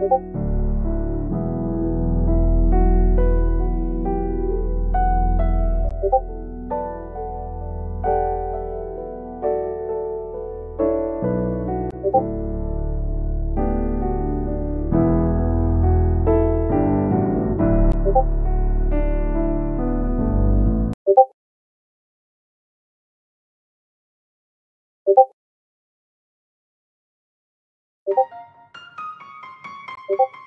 you you